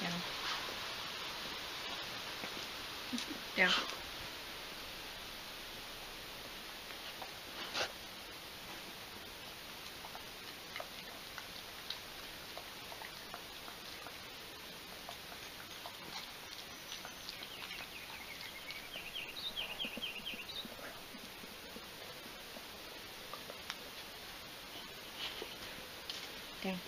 Yeah. Yeah. Okay.